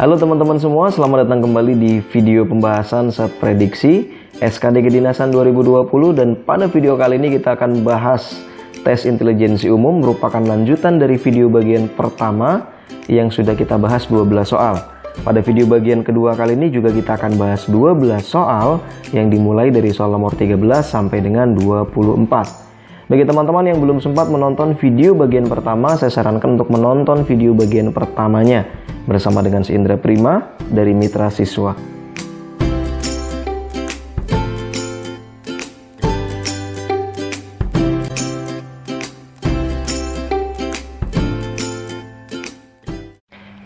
Halo teman-teman semua, selamat datang kembali di video pembahasan set prediksi SKD Kedinasan 2020 dan pada video kali ini kita akan bahas tes intelijensi umum merupakan lanjutan dari video bagian pertama yang sudah kita bahas 12 soal. Pada video bagian kedua kali ini juga kita akan bahas 12 soal yang dimulai dari soal nomor 13 sampai dengan 24. Bagi teman-teman yang belum sempat menonton video bagian pertama, saya sarankan untuk menonton video bagian pertamanya bersama dengan si Indra Prima dari Mitra Siswa.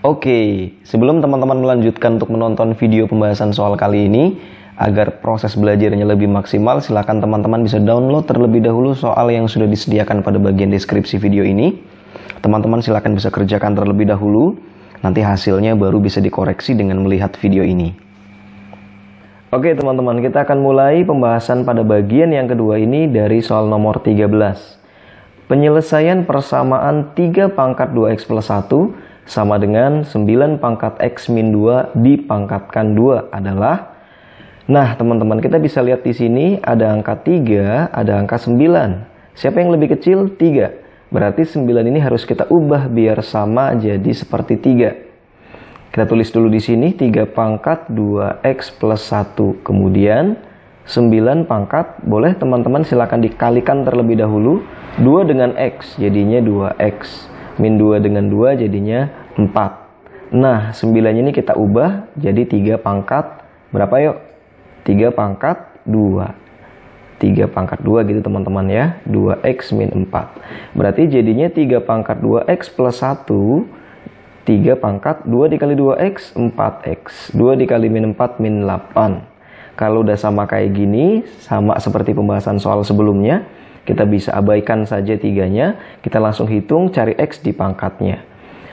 Oke, sebelum teman-teman melanjutkan untuk menonton video pembahasan soal kali ini, Agar proses belajarnya lebih maksimal, silakan teman-teman bisa download terlebih dahulu soal yang sudah disediakan pada bagian deskripsi video ini. Teman-teman silakan bisa kerjakan terlebih dahulu, nanti hasilnya baru bisa dikoreksi dengan melihat video ini. Oke teman-teman, kita akan mulai pembahasan pada bagian yang kedua ini dari soal nomor 13. Penyelesaian persamaan 3 pangkat 2x plus 1 sama dengan 9 pangkat x min 2 dipangkatkan 2 adalah Nah, teman-teman, kita bisa lihat di sini ada angka 3, ada angka 9. Siapa yang lebih kecil? 3. Berarti 9 ini harus kita ubah biar sama jadi seperti 3. Kita tulis dulu di sini 3 pangkat 2x plus 1. Kemudian 9 pangkat, boleh teman-teman silakan dikalikan terlebih dahulu. 2 dengan x jadinya 2x. Min 2 dengan 2 jadinya 4. Nah, 9 ini kita ubah jadi 3 pangkat berapa yuk? 3 pangkat 2 3 pangkat 2 gitu teman-teman ya. 2x min 4 berarti jadinya 3 pangkat 2x plus 1 3 pangkat 2 dikali 2x 4x 2 dikali min 4 min 8 kalau udah sama kayak gini sama seperti pembahasan soal sebelumnya kita bisa abaikan saja tiganya. Kita langsung hitung cari x di pangkatnya.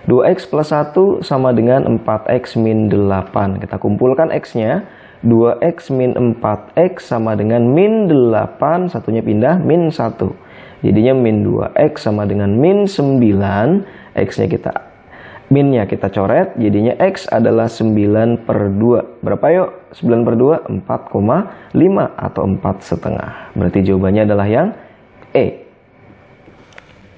2x plus 1 sama dengan 4x min 8 kita kumpulkan x nya 2x min 4x sama dengan min 8, satunya pindah, min 1. Jadinya min 2x sama dengan min 9, x-nya kita minnya kita coret, jadinya x adalah 9 per 2. Berapa yuk? 9 per 2, 4,5 atau 4 setengah. Berarti jawabannya adalah yang E.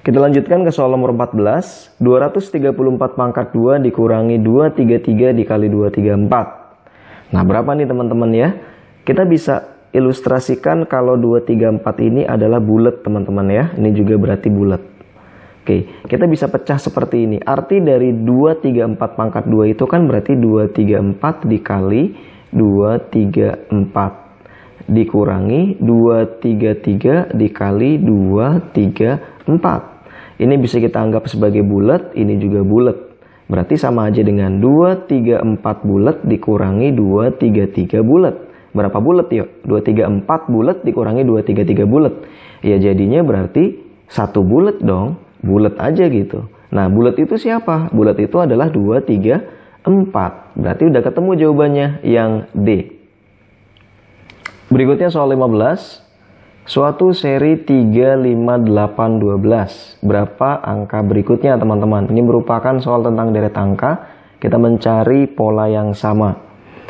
Kita lanjutkan ke soal nomor 14. 234 pangkat 2 dikurangi 233 dikali 234. Nah, berapa nih teman-teman ya? Kita bisa ilustrasikan kalau 2, 3, 4 ini adalah bulat teman-teman ya. Ini juga berarti bulat. Oke, kita bisa pecah seperti ini. Arti dari 2, 3, 4 pangkat 2 itu kan berarti 2, 3, 4 dikali 2, 3, 4 dikurangi 2, 3, 3 dikali 2, 3, 4. Ini bisa kita anggap sebagai bulat, ini juga bulat. Berarti sama aja dengan 2, 3, 4 bulat dikurangi 2, 3, 3 bulat. Berapa bulat yuk? 2, 3, 4 bulat dikurangi 2, 3, 3 bulat. Ya jadinya berarti satu bulat dong. Bulat aja gitu. Nah bulat itu siapa? Bulat itu adalah 2, 3, 4. Berarti udah ketemu jawabannya yang D. Berikutnya soal 15. Suatu seri 3, 5, 8, 12. Berapa angka berikutnya teman-teman? Ini merupakan soal tentang deret angka. Kita mencari pola yang sama.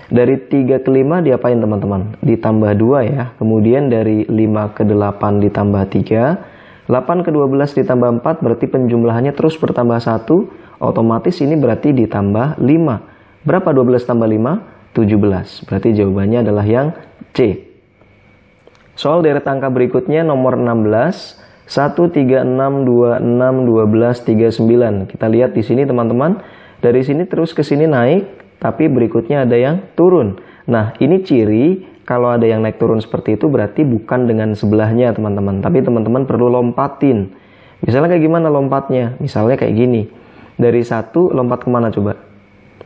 Dari 3 ke 5 diapain teman-teman? Ditambah 2 ya. Kemudian dari 5 ke 8 ditambah 3. 8 ke 12 ditambah 4 berarti penjumlahannya terus bertambah 1. Otomatis ini berarti ditambah 5. Berapa 12 tambah 5? 17. Berarti jawabannya adalah yang C. Soal deret angka berikutnya nomor 16 1 3 6 2 6 12 39. Kita lihat di sini teman-teman. Dari sini terus ke sini naik, tapi berikutnya ada yang turun. Nah, ini ciri kalau ada yang naik turun seperti itu berarti bukan dengan sebelahnya, teman-teman. Tapi teman-teman perlu lompatin. Misalnya kayak gimana lompatnya? Misalnya kayak gini. Dari satu lompat ke mana coba?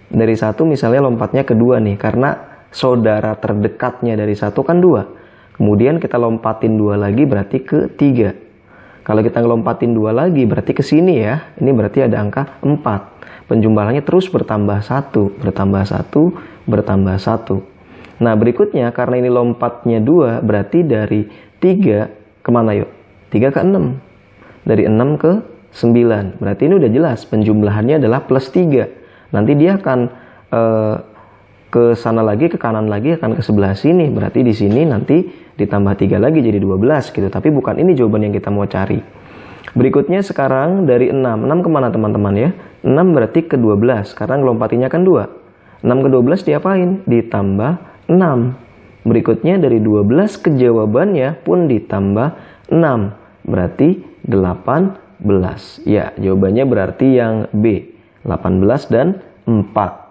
Dari satu misalnya lompatnya kedua nih, karena saudara terdekatnya dari satu kan dua. Kemudian kita lompatin dua lagi berarti ke tiga. Kalau kita ngelompatin dua lagi berarti ke sini ya. Ini berarti ada angka 4. Penjumlahannya terus bertambah satu, bertambah satu, bertambah satu. Nah berikutnya karena ini lompatnya dua berarti dari tiga ke mana yuk? Tiga ke enam. Dari enam ke sembilan. Berarti ini udah jelas penjumlahannya adalah plus tiga. Nanti dia akan uh, ke sana lagi, ke kanan lagi akan ke sebelah sini. Berarti di sini nanti ditambah 3 lagi jadi 12 gitu. Tapi bukan ini jawaban yang kita mau cari. Berikutnya sekarang dari 6. 6 ke mana teman-teman ya? 6 berarti ke 12. Sekarang lompatinya kan 2. 6 ke 12 diapain? Ditambah 6. Berikutnya dari 12 ke jawabannya pun ditambah 6. Berarti 18. Ya, jawabannya berarti yang B. 18 dan 4.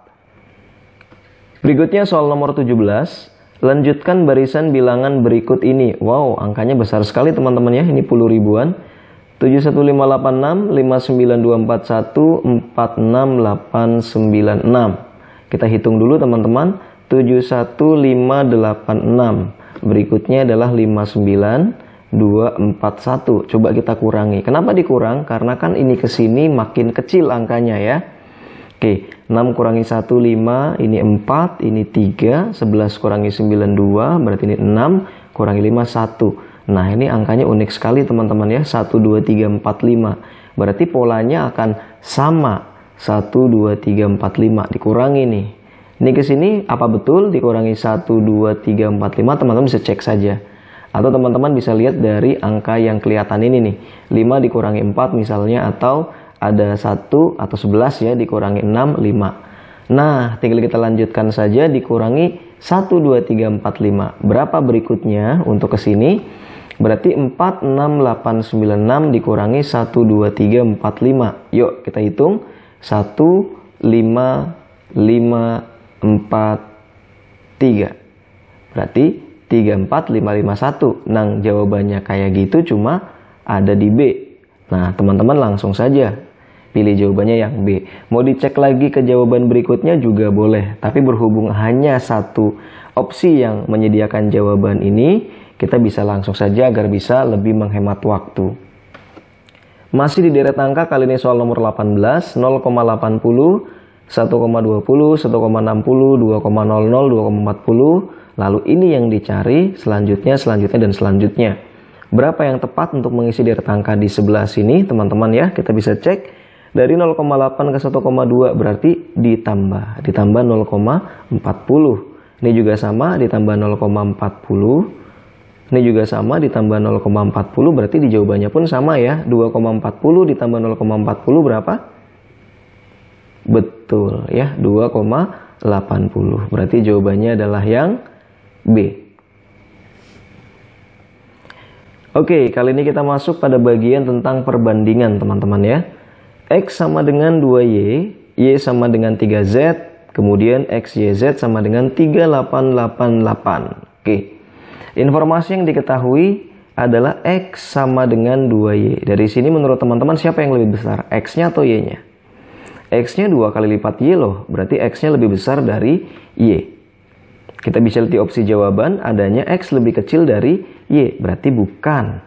Berikutnya soal nomor 17. Lanjutkan barisan bilangan berikut ini. Wow, angkanya besar sekali teman-teman ya. Ini puluh ribuan. 71586, 59241, 46896. Kita hitung dulu teman-teman. 71586. Berikutnya adalah 59241. Coba kita kurangi. Kenapa dikurang? Karena kan ini ke sini makin kecil angkanya ya. Oke, 6 kurangi 1, 5, ini 4, ini 3, 11 kurangi 9, 2, berarti ini 6, kurangi 5, 1. Nah, ini angkanya unik sekali teman-teman ya, 1, 2, 3, 4, 5. Berarti polanya akan sama, 1, 2, 3, 4, 5, dikurangi nih. Ini ke sini apa betul dikurangi 1, 2, 3, 4, 5, teman-teman bisa cek saja. Atau teman-teman bisa lihat dari angka yang kelihatan ini nih, 5 dikurangi 4 misalnya, atau ada satu atau sebelas ya dikurangi 6 5 nah tinggal kita lanjutkan saja dikurangi 1 2 3 4 5 berapa berikutnya untuk ke sini? Berarti 4 6 8 9 6 dikurangi 1 2 3 4 5 yuk kita hitung. 1 5 5 4 3 berarti 3 4 5 5 1 nah jawabannya kayak gitu cuma ada di B. Nah, teman-teman langsung saja pilih jawabannya yang B. Mau dicek lagi ke jawaban berikutnya juga boleh, tapi berhubung hanya satu opsi yang menyediakan jawaban ini, kita bisa langsung saja agar bisa lebih menghemat waktu. Masih di deret angka kali ini soal nomor 18, 0,80, 1,20, 1,60, 2,00, 2,40, lalu ini yang dicari, selanjutnya, selanjutnya, dan selanjutnya. Berapa yang tepat untuk mengisi deret angka di sebelah sini, teman-teman ya, kita bisa cek dari 0,8 ke 1,2 berarti ditambah. Ditambah 0,40. Ini juga sama ditambah 0,40. Ini juga sama ditambah 0,40 berarti di jawabannya pun sama ya. 2,40 ditambah 0,40 berapa? Betul ya, 2,80. Berarti jawabannya adalah yang B. Oke, kali ini kita masuk pada bagian tentang perbandingan teman-teman ya. X sama dengan 2Y, Y sama dengan 3Z, kemudian X, Y, Z sama dengan 3888. Oke. Informasi yang diketahui adalah X sama dengan 2Y. Dari sini menurut teman-teman siapa yang lebih besar? X-nya atau Y-nya? X-nya 2 kali lipat Y loh. Berarti X-nya lebih besar dari Y. Kita bisa lihat di opsi jawaban adanya X lebih kecil dari Y. Berarti bukan.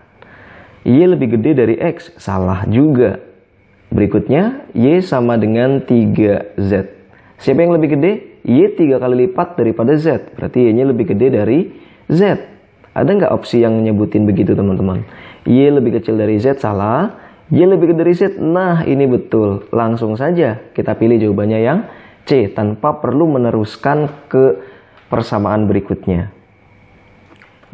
Y lebih gede dari X. Salah juga. Berikutnya, Y sama dengan 3Z. Siapa yang lebih gede? Y 3 kali lipat daripada Z. Berarti Y-nya lebih gede dari Z. Ada nggak opsi yang nyebutin begitu teman-teman? Y lebih kecil dari Z, salah. Y lebih gede dari Z, nah ini betul. Langsung saja kita pilih jawabannya yang C tanpa perlu meneruskan ke persamaan berikutnya.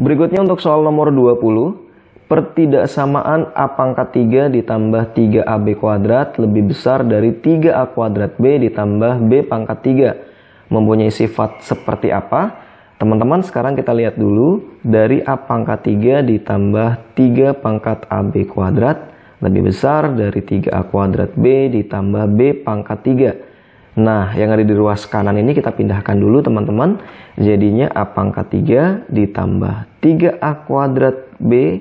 Berikutnya untuk soal nomor 20 pertidaksamaan A pangkat 3 ditambah 3AB kuadrat lebih besar dari 3A kuadrat B ditambah B pangkat 3 mempunyai sifat seperti apa? Teman-teman sekarang kita lihat dulu. Dari A pangkat 3 ditambah 3 pangkat AB kuadrat lebih besar dari 3A kuadrat B ditambah B pangkat 3 Nah yang ada di ruas kanan ini kita pindahkan dulu teman-teman. Jadinya A pangkat 3 ditambah 3A kuadrat B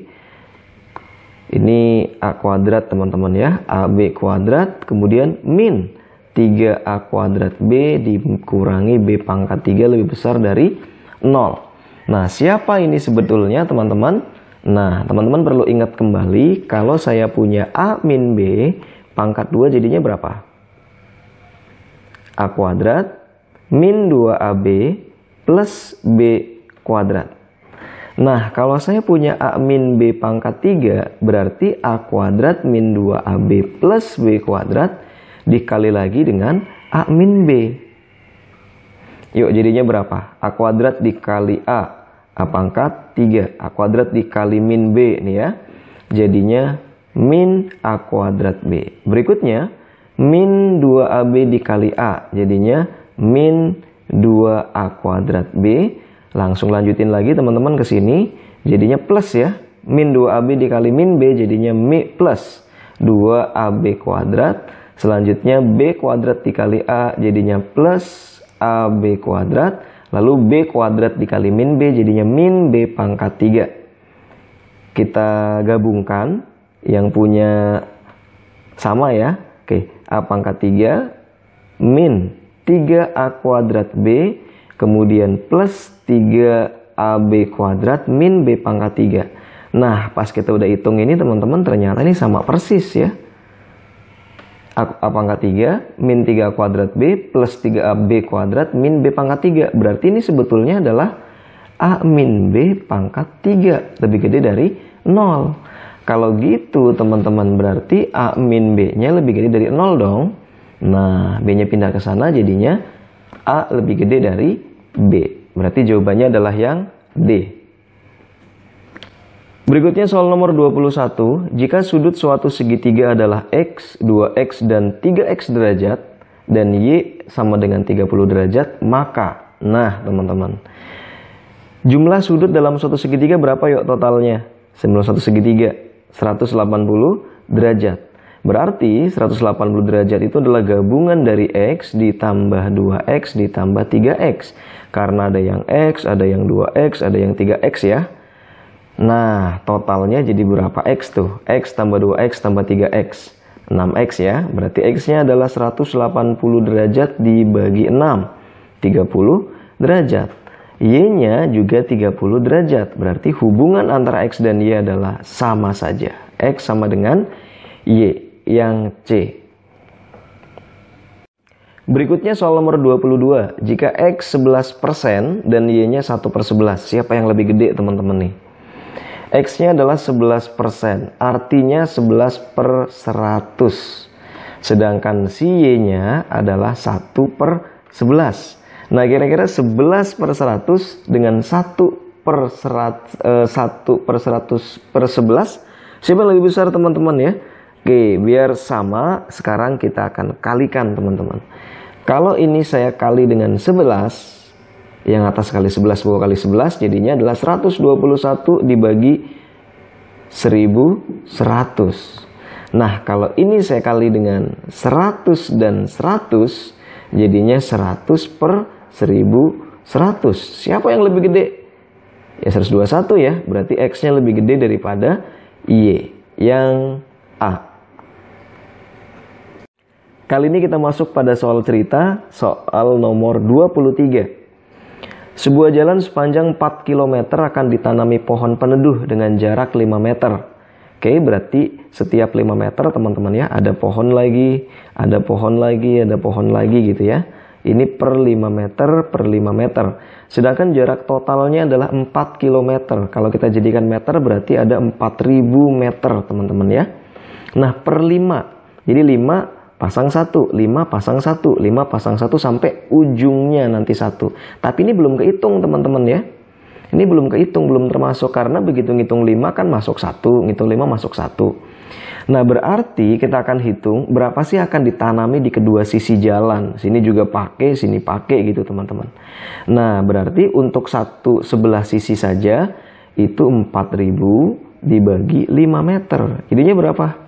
ini A kuadrat teman-teman ya. AB kuadrat kemudian min 3A kuadrat B dikurangi B pangkat 3 lebih besar dari 0. Nah siapa ini sebetulnya teman-teman? Nah teman-teman perlu ingat kembali kalau saya punya A min B pangkat 2 jadinya berapa? A kuadrat min 2AB plus B kuadrat. Nah, kalau saya punya A min B pangkat 3, berarti A kuadrat min 2AB plus B kuadrat dikali lagi dengan A min B. Yuk jadinya berapa? A kuadrat dikali A. A pangkat 3. A kuadrat dikali min B nih ya. Jadinya min A kuadrat B. Berikutnya min 2AB dikali A. Jadinya min 2A kuadrat B. Langsung lanjutin lagi teman-teman ke sini. Jadinya plus ya. Min 2AB dikali min B jadinya mi plus 2AB kuadrat. Selanjutnya B kuadrat dikali A jadinya plus AB kuadrat. Lalu B kuadrat dikali min B jadinya min B pangkat 3. Kita gabungkan yang punya sama ya. Oke, A pangkat 3 min 3A kuadrat B kemudian plus 3AB kuadrat min B pangkat 3. Nah, pas kita udah hitung ini teman-teman ternyata ini sama persis ya. A pangkat 3 min 3 kuadrat B plus 3AB kuadrat min B pangkat 3. Berarti ini sebetulnya adalah A min B pangkat 3. Lebih gede dari 0. Kalau gitu teman-teman berarti A min B-nya lebih gede dari 0 dong. Nah, B-nya pindah ke sana jadinya A lebih gede dari B. Berarti jawabannya adalah yang D. Berikutnya soal nomor 21. Jika sudut suatu segitiga adalah X, 2X, dan 3X derajat, dan Y sama dengan 30 derajat, maka, nah teman-teman, jumlah sudut dalam suatu segitiga berapa yuk totalnya? Sembilan satu segitiga, 180 derajat. Berarti 180 derajat itu adalah gabungan dari X ditambah 2X ditambah 3X. Karena ada yang X, ada yang 2X, ada yang 3X ya. Nah, totalnya jadi berapa X tuh? X tambah 2X tambah 3X. 6X ya. Berarti X-nya adalah 180 derajat dibagi 6. 30 derajat. Y-nya juga 30 derajat. Berarti hubungan antara X dan Y adalah sama saja. X sama dengan Y yang C. Berikutnya soal nomor 22. Jika X 11% dan Y-nya 1 per 11. Siapa yang lebih gede teman-teman nih? X-nya adalah 11%, artinya 11 per 100. Sedangkan si Y-nya adalah 1 per 11. Nah, kira-kira 11 per 100 dengan 1 per 100, eh, 1 per 100 per 11. Siapa yang lebih besar teman-teman ya? Oke, biar sama, sekarang kita akan kalikan teman-teman. Kalau ini saya kali dengan 11, yang atas kali 11 bawah kali 11 jadinya adalah 121 dibagi 1100 nah kalau ini saya kali dengan 100 dan 100 jadinya 100 per 1100 siapa yang lebih gede? Ya 121 ya. Berarti X nya lebih gede daripada Y. Yang A Kali ini kita masuk pada soal cerita, soal nomor 23. Sebuah jalan sepanjang 4 km akan ditanami pohon peneduh dengan jarak 5 meter. Oke, berarti setiap 5 meter teman-teman ya, ada pohon lagi, ada pohon lagi, ada pohon lagi gitu ya. Ini per 5 meter per 5 meter. Sedangkan jarak totalnya adalah 4 km. Kalau kita jadikan meter berarti ada 4000 meter teman-teman ya. Nah, per 5. Jadi 5 pasang satu, lima pasang satu, lima pasang satu sampai ujungnya nanti satu. Tapi ini belum kehitung teman-teman ya. Ini belum kehitung, belum termasuk karena begitu ngitung lima kan masuk satu, ngitung lima masuk satu. Nah berarti kita akan hitung berapa sih akan ditanami di kedua sisi jalan. Sini juga pakai, sini pakai gitu teman-teman. Nah berarti untuk satu sebelah sisi saja itu 4000 dibagi 5 meter. Jadinya berapa?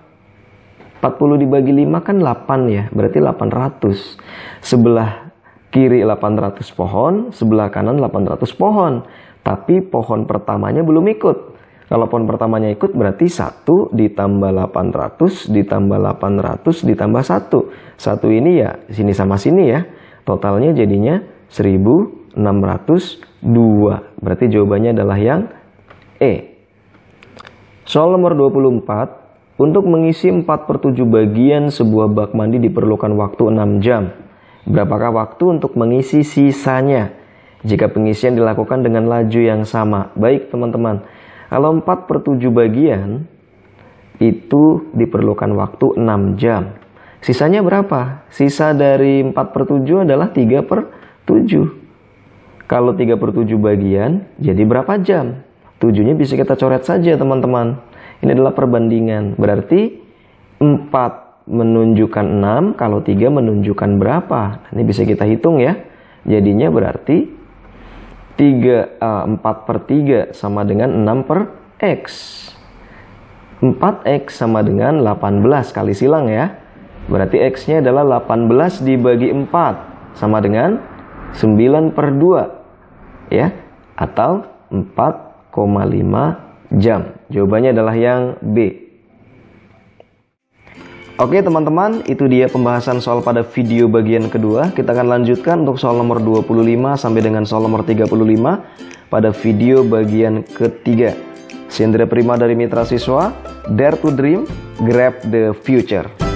40 dibagi 5 kan 8 ya, berarti 800. Sebelah kiri 800 pohon, sebelah kanan 800 pohon. Tapi pohon pertamanya belum ikut. Kalau pohon pertamanya ikut berarti 1 ditambah 800 ditambah 800 ditambah 1. Satu ini ya sini sama sini ya. Totalnya jadinya 1602. Berarti jawabannya adalah yang E. Soal nomor 24 untuk mengisi 4 per 7 bagian sebuah bak mandi diperlukan waktu 6 jam. Berapakah waktu untuk mengisi sisanya? Jika pengisian dilakukan dengan laju yang sama. Baik teman-teman, kalau 4 per 7 bagian itu diperlukan waktu 6 jam. Sisanya berapa? Sisa dari 4 per 7 adalah 3 per 7. Kalau 3 per 7 bagian, jadi berapa jam? 7-nya bisa kita coret saja teman-teman. Ini adalah perbandingan. Berarti 4 menunjukkan 6, kalau 3 menunjukkan berapa? Ini bisa kita hitung ya. Jadinya berarti 3, uh, 4 per 3 sama dengan 6 per X. 4X sama dengan 18 kali silang ya. Berarti X-nya adalah 18 dibagi 4 sama dengan 9 per 2 ya atau 4,5 jam. Jawabannya adalah yang B. Oke teman-teman, itu dia pembahasan soal pada video bagian kedua. Kita akan lanjutkan untuk soal nomor 25 sampai dengan soal nomor 35 pada video bagian ketiga. Sindra Prima dari Mitra Siswa, Dare to Dream, Grab the Future.